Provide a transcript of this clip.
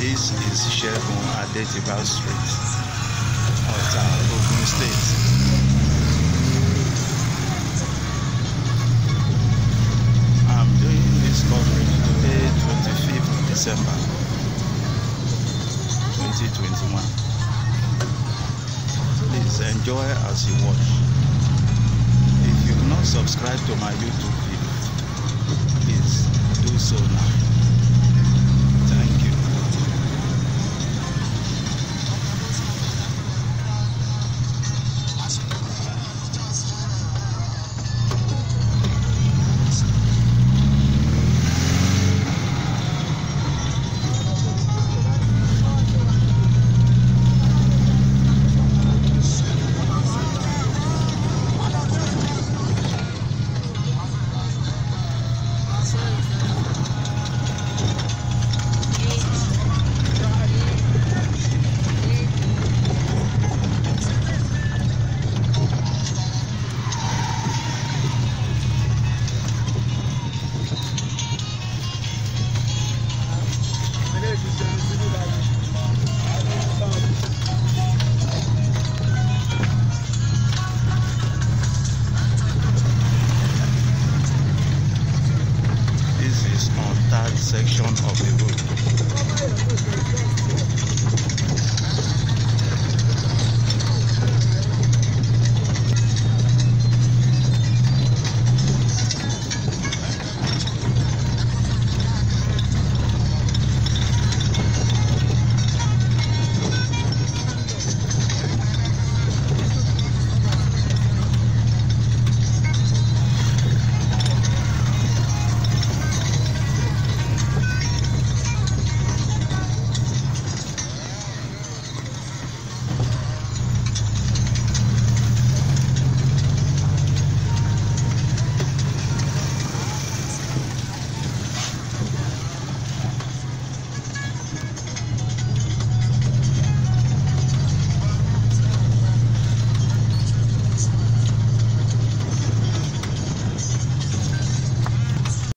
This is Segun Adetiba Street, State. I'm doing this coverage today, 25th December 2021. Please enjoy as you watch. If you've not subscribed to my YouTube video, please do so now. On third section of the road.